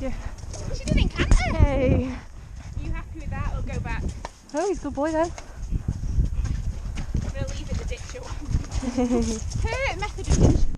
Yeah. She did encounter. Hey. Are you happy with that or go back? Oh, he's a good boy though. I'm gonna leave it the ditch. Her method of